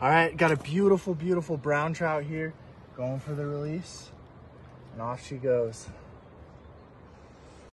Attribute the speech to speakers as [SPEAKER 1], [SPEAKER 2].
[SPEAKER 1] All right, got a beautiful, beautiful brown trout here going for the release. And off she goes.